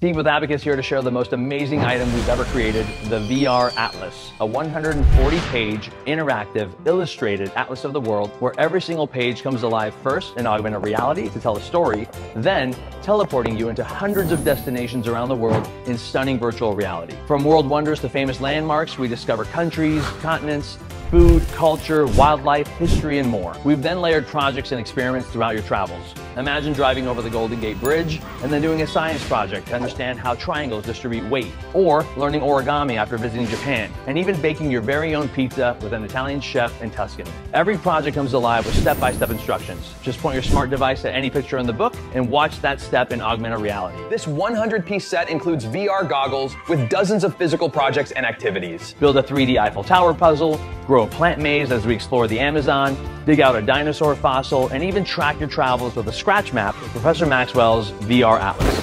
Steve with Abacus here to share the most amazing item we've ever created, the VR Atlas, a 140-page, interactive, illustrated atlas of the world where every single page comes alive first in augmented reality to tell a story, then teleporting you into hundreds of destinations around the world in stunning virtual reality. From world wonders to famous landmarks, we discover countries, continents, food, culture, wildlife, history, and more. We've then layered projects and experiments throughout your travels. Imagine driving over the Golden Gate Bridge and then doing a science project to understand how triangles distribute weight, or learning origami after visiting Japan, and even baking your very own pizza with an Italian chef in Tuscany. Every project comes alive with step-by-step instructions. Just point your smart device at any picture in the book and watch that step in augmented reality. This 100-piece set includes VR goggles with dozens of physical projects and activities. Build a 3D Eiffel Tower puzzle, grow a plant maze as we explore the Amazon, dig out a dinosaur fossil, and even track your travels with a scratch map of Professor Maxwell's VR Atlas.